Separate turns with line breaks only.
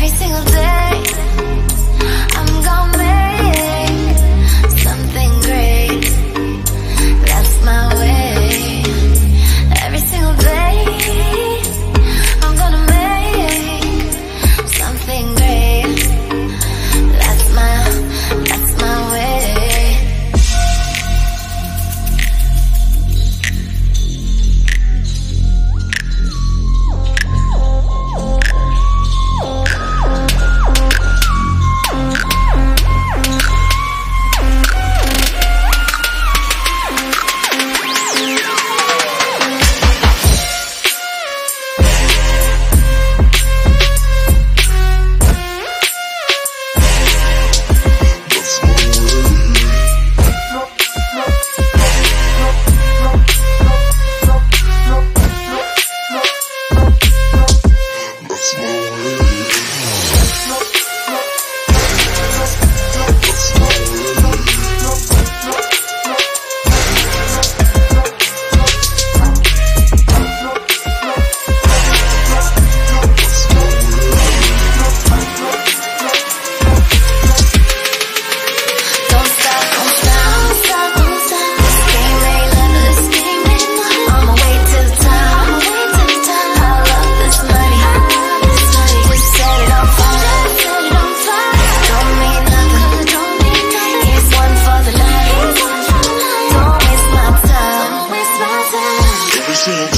Every single day, time,